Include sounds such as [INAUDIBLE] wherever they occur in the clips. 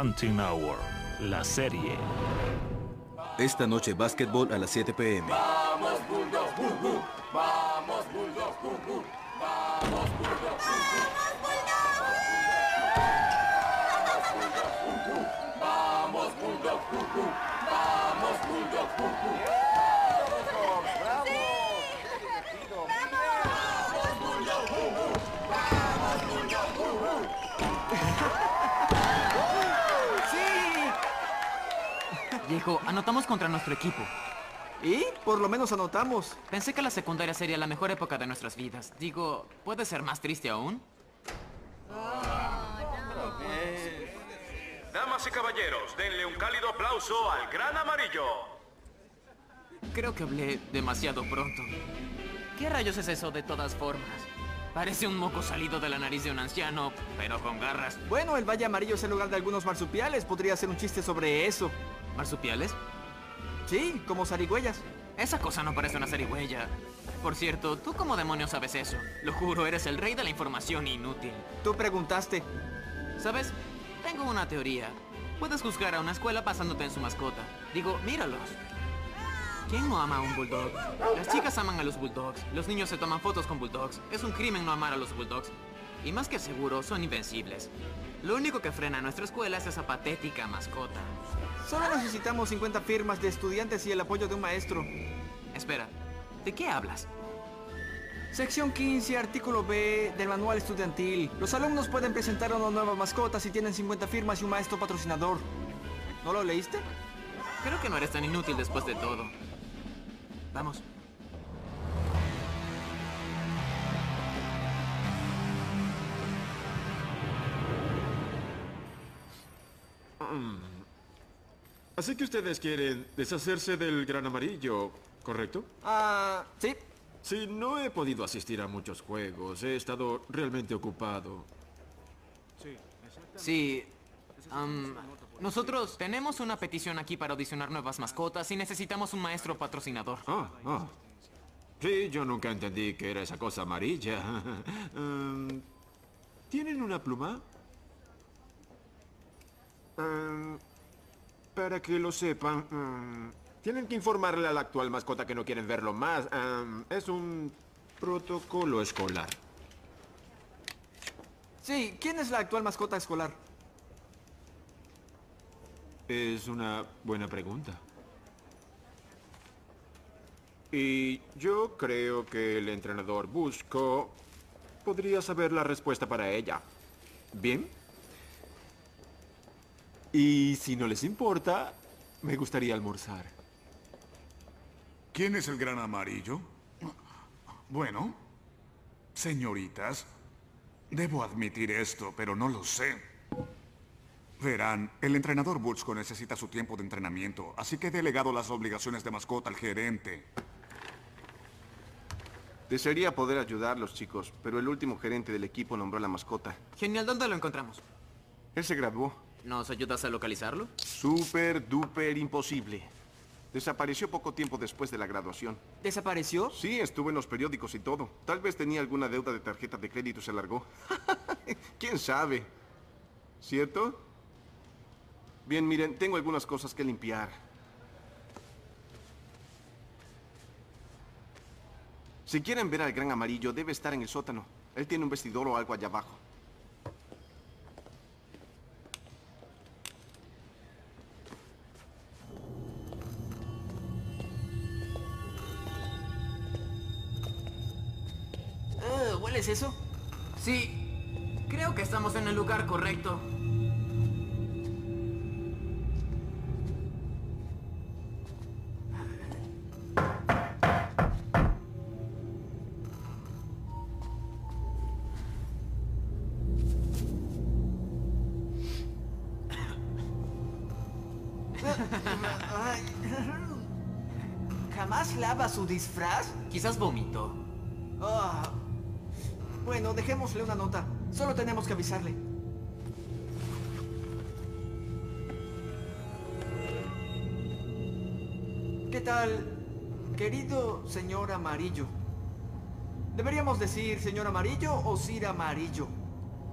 Hunting Hour, la serie. Esta noche básquetbol a las 7 pm. Viejo, anotamos contra nuestro equipo. Y por lo menos anotamos. Pensé que la secundaria sería la mejor época de nuestras vidas. Digo, ¿puede ser más triste aún? Damas y caballeros, denle un cálido aplauso al Gran Amarillo. Creo que hablé demasiado pronto. ¿Qué rayos es eso de todas formas? Parece un moco salido de la nariz de un anciano, pero con garras. Bueno, el Valle Amarillo es el lugar de algunos marsupiales. Podría ser un chiste sobre eso. ¿Marsupiales? Sí, como zarigüeyas. Esa cosa no parece una zarigüeya. Por cierto, ¿tú cómo demonios sabes eso? Lo juro, eres el rey de la información inútil. Tú preguntaste. ¿Sabes? Tengo una teoría. Puedes juzgar a una escuela basándote en su mascota. Digo, míralos. ¿Quién no ama a un bulldog? Las chicas aman a los bulldogs. Los niños se toman fotos con bulldogs. Es un crimen no amar a los bulldogs. Y más que seguro, son invencibles. Lo único que frena a nuestra escuela es esa patética mascota. Solo necesitamos 50 firmas de estudiantes y el apoyo de un maestro. Espera, ¿de qué hablas? Sección 15, artículo B del manual estudiantil. Los alumnos pueden presentar una nueva mascota si tienen 50 firmas y un maestro patrocinador. ¿No lo leíste? Creo que no eres tan inútil después de todo. Vamos. Así que ustedes quieren deshacerse del gran amarillo, ¿correcto? Ah, sí. Sí, no he podido asistir a muchos juegos. He estado realmente ocupado. Sí. am, nosotros tenemos una petición aquí para audicionar nuevas mascotas y necesitamos un maestro patrocinador. Ah, ah. Sí, yo nunca entendí que era esa cosa amarilla. [LAUGHS] Em, ¿Tienen una pluma? Em, para que lo sepan, em, tienen que informarle a la actual mascota que no quieren verlo más. Em, es un protocolo escolar. Sí, ¿quién es la actual mascota escolar? Es una buena pregunta. Y yo creo que el entrenador Busco podría saber la respuesta para ella. ¿Bien? Y si no les importa, me gustaría almorzar. ¿Quién es el gran amarillo? Bueno, señoritas, debo admitir esto, pero no lo sé. Verán, el entrenador Butzko necesita su tiempo de entrenamiento, así que he delegado las obligaciones de mascota al gerente. Desearía poder ayudarlos, chicos, pero el último gerente del equipo nombró a la mascota. Genial, ¿dónde lo encontramos? Él se graduó. ¿Nos ayudas a localizarlo? Súper, duper imposible. Desapareció poco tiempo después de la graduación. ¿Desapareció? Sí, estuvo en los periódicos y todo. Tal vez tenía alguna deuda de tarjeta de crédito y se largó. [LAUGHS] ¿Quién sabe? ¿Cierto? Bien, miren, tengo algunas cosas que limpiar. Si quieren ver al gran amarillo, debe estar en el sótano. Él tiene un vestidor o algo allá abajo. Eso? Sí, creo que estamos en el lugar correcto. ¿Jamás lava su disfraz? Quizás vomito. Bueno, dejémosle una nota. Solo tenemos que avisarle. ¿Qué tal, querido señor Amarillo? Deberíamos decir señor Amarillo o Sir Amarillo.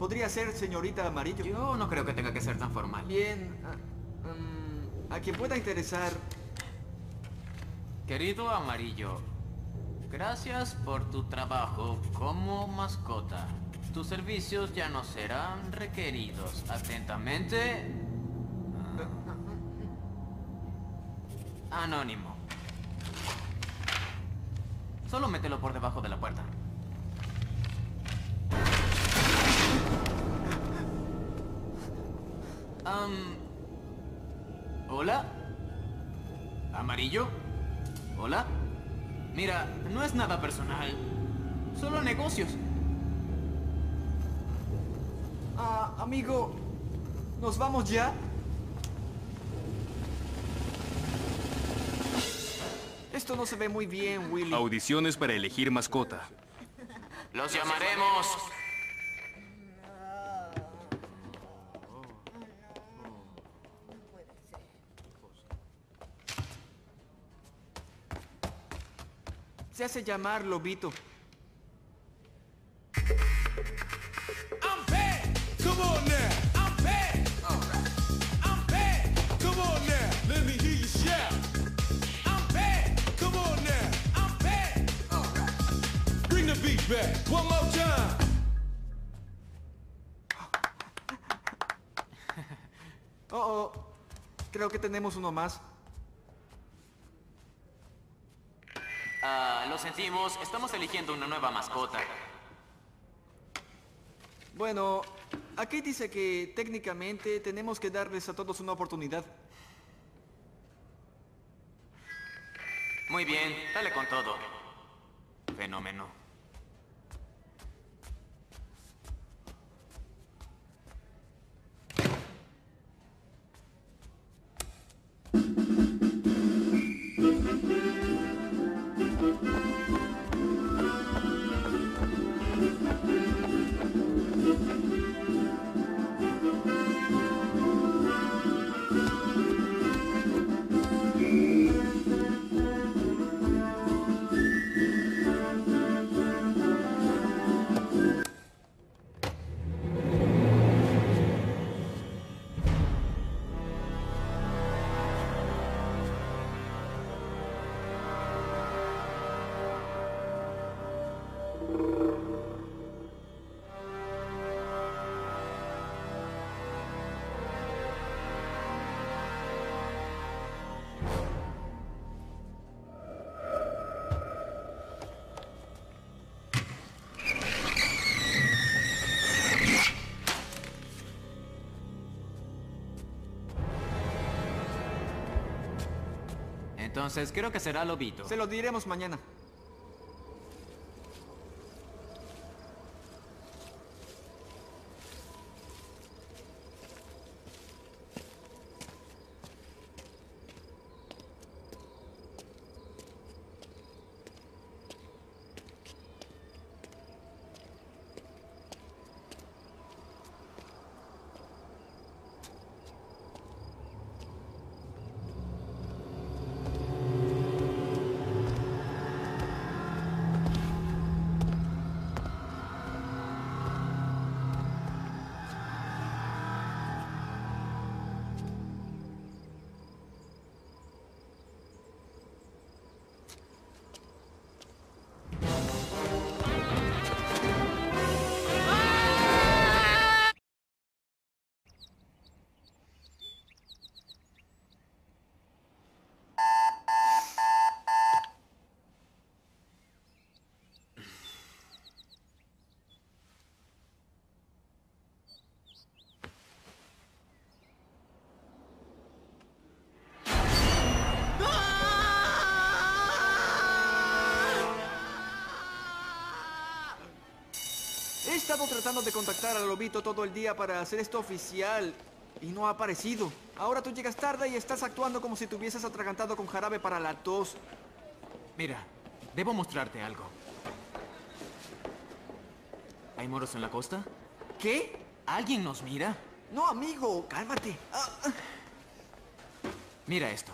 Podría ser señorita Amarillo. Yo no creo que tenga que ser tan formal. Bien, ah, mm, a quien pueda interesar. Querido Amarillo, gracias por tu trabajo como mascota. Tus servicios ya no serán requeridos. Atentamente... ah, Anónimo. Solo mételo por debajo de la puerta. Am, ¿Hola? ¿Amarillo? ¿Hola? Mira, no es nada personal. Solo negocios. Ah, amigo, ¿nos vamos ya? Esto no se ve muy bien, Willy. Audiciones para elegir mascota. Los llamaremos. Back. One more time. [LAUGHS] Oh, oh. Creo que tenemos uno más. Ah, lo sentimos, estamos eligiendo una nueva mascota. Bueno, aquí dice que técnicamente tenemos que darles a todos una oportunidad. Muy bien, dale con todo. Fenómeno. Entonces creo que será Lobito. Se lo diremos mañana. He estado tratando de contactar al Lobito todo el día para hacer esto oficial y no ha aparecido. Ahora tú llegas tarde y estás actuando como si te hubieses atragantado con jarabe para la tos. Mira, debo mostrarte algo. ¿Hay moros en la costa? ¿Qué? ¿Alguien nos mira? No, amigo, cálmate. Ah, ah. Mira esto.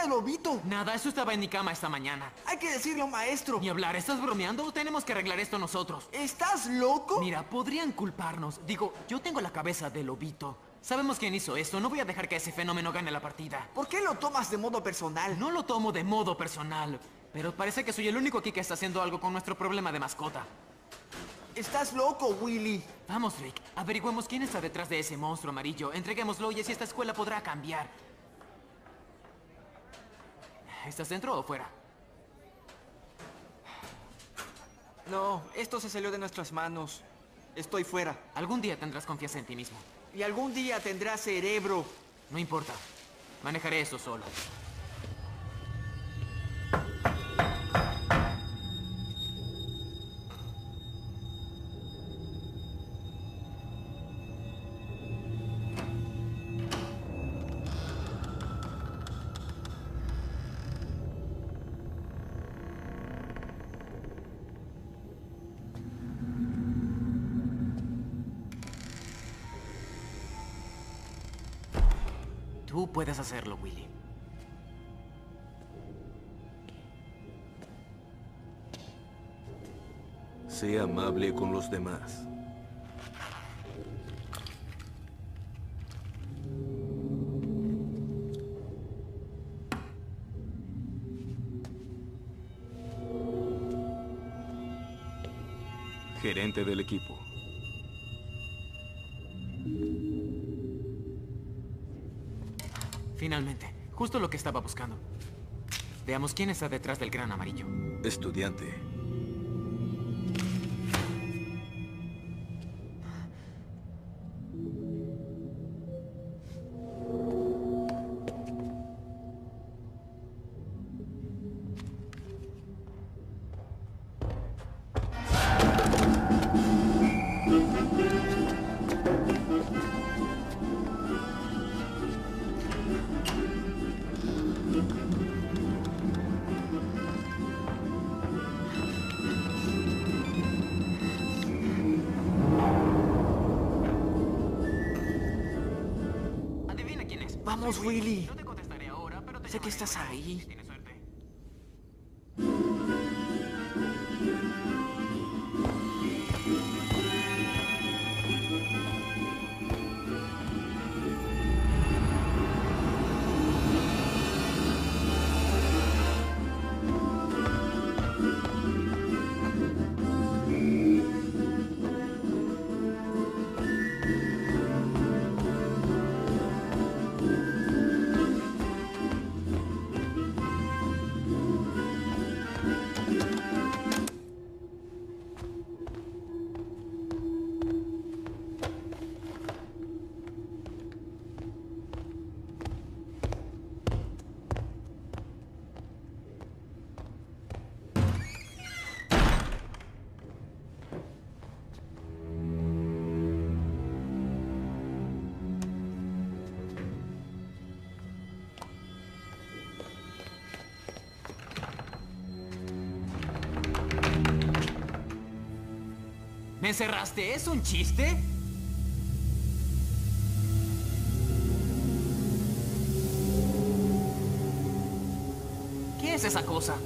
¿Qué le hiciste al lobito? Nada, eso estaba en mi cama esta mañana. Hay que decirlo, maestro. Ni hablar, ¿estás bromeando o tenemos que arreglar esto nosotros? ¿Estás loco? Mira, podrían culparnos. Digo, yo tengo la cabeza de lobito. Sabemos quién hizo esto. No voy a dejar que ese fenómeno gane la partida. ¿Por qué lo tomas de modo personal? No lo tomo de modo personal. Pero parece que soy el único aquí que está haciendo algo con nuestro problema de mascota. Estás loco, Willy. Vamos, Rick. Averigüemos quién está detrás de ese monstruo amarillo. Entreguémoslo y así esta escuela podrá cambiar. ¿Estás dentro o fuera? No, esto se salió de nuestras manos. Estoy fuera. Algún día tendrás confianza en ti mismo. Y algún día tendrás cerebro. No importa. Manejaré eso solo. Puedes hacerlo, Willy. Sea amable con los demás. Gerente del equipo. Justo lo que estaba buscando. Veamos quién está detrás del gran amarillo. Estudiante. Vamos, Willy. Sé que estás ahí. ¿Me encerraste? ¿Es un chiste? ¿Qué es esa cosa?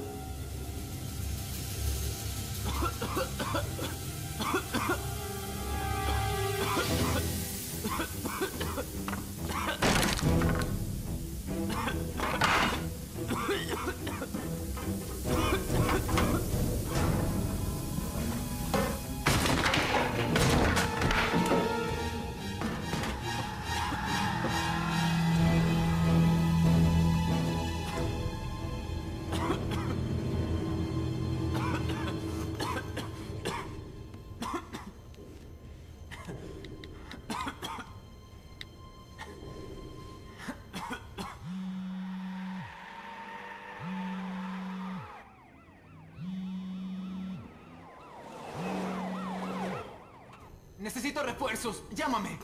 Llámame.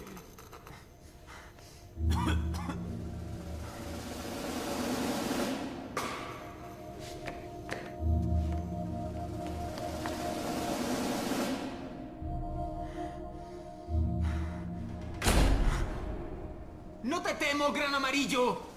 ¡No te temo, gran amarillo!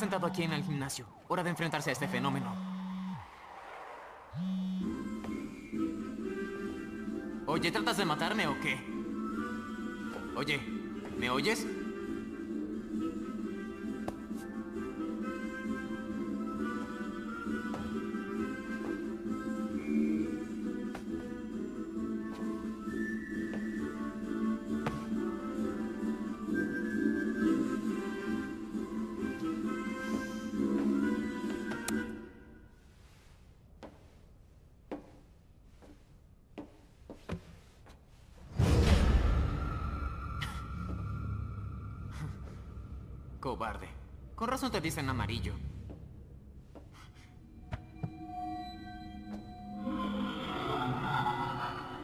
Sentado aquí en el gimnasio. Hora de enfrentarse a este fenómeno. Oye, ¿tratas de matarme o qué? Oye, ¿me oyes? Con razón te dicen amarillo.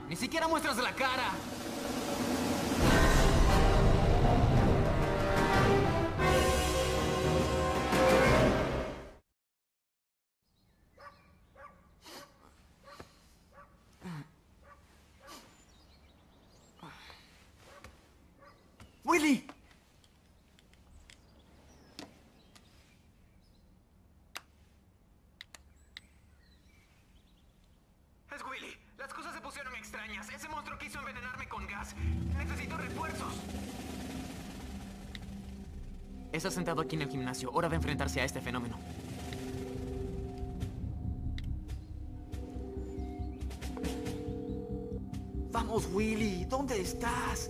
Ni siquiera muestras la cara. ¡Willy! Es Willy. Las cosas se pusieron extrañas. Ese monstruo quiso envenenarme con gas. Necesito refuerzos. Está sentado aquí en el gimnasio. Hora de enfrentarse a este fenómeno. Vamos, Willy, ¿dónde estás?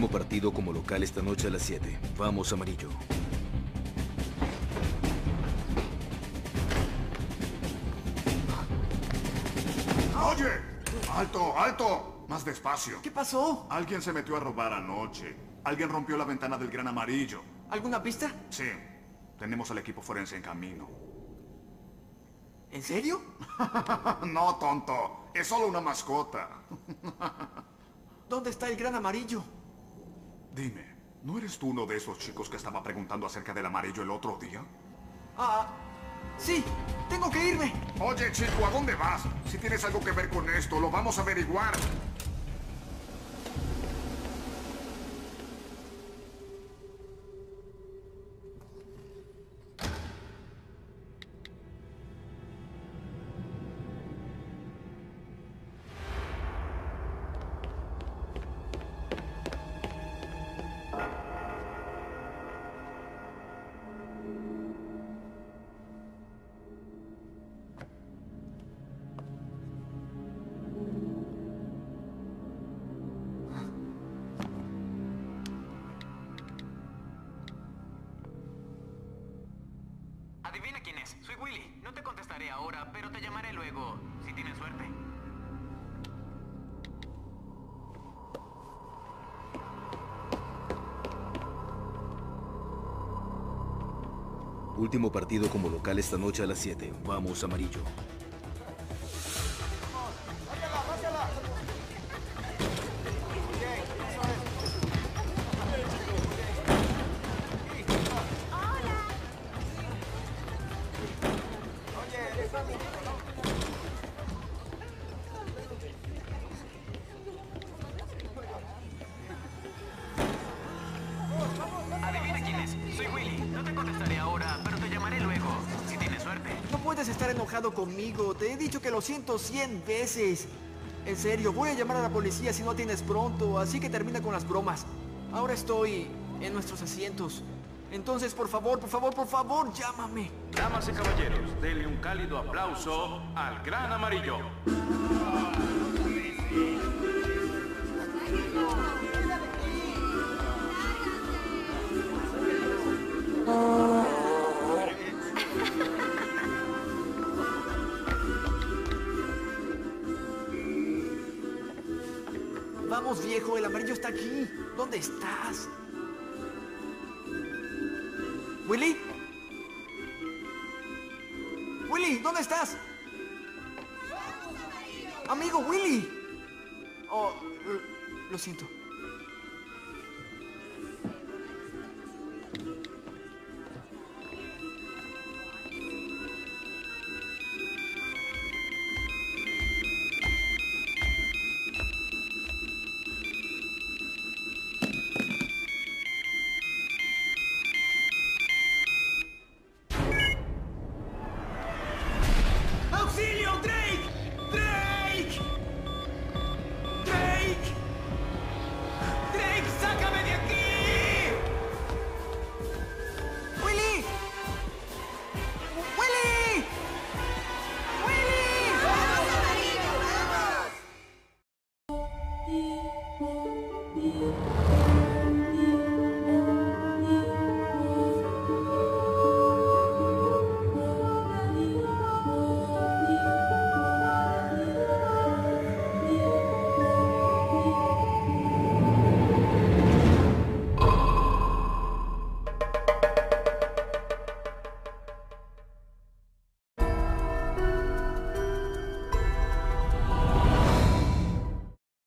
Último partido como local esta noche a las 7. Vamos, amarillo. ¡Oye! ¡Alto, alto! Más despacio. ¿Qué pasó? Alguien se metió a robar anoche. Alguien rompió la ventana del gran amarillo. ¿Alguna pista? Sí. Tenemos al equipo forense en camino. ¿En serio? [LAUGHS] no, tonto. Es solo una mascota. ¿Dónde está el gran amarillo? Dime, ¿no eres tú uno de esos chicos que estaba preguntando acerca del amarillo el otro día? Ah, sí, tengo que irme. Oye, chico, ¿a dónde vas? Si tienes algo que ver con esto, lo vamos a averiguar. Adivina quién es. Soy Willy. No te contestaré ahora, pero te llamaré luego, si tienes suerte. Último partido como local esta noche a las 7. Vamos, amarillo. Estar enojado conmigo. Te he dicho que lo siento cien veces. En serio, voy a llamar a la policía si no tienes pronto, así que termina con las bromas. Ahora estoy en nuestros asientos. Entonces, por favor, por favor, por favor, llámame. Damas y caballeros, denle un cálido aplauso al gran amarillo. Está aquí. ¿Dónde estás? ¿Willy? Willy, ¿dónde estás? Amigo Willy. Oh, lo- siento.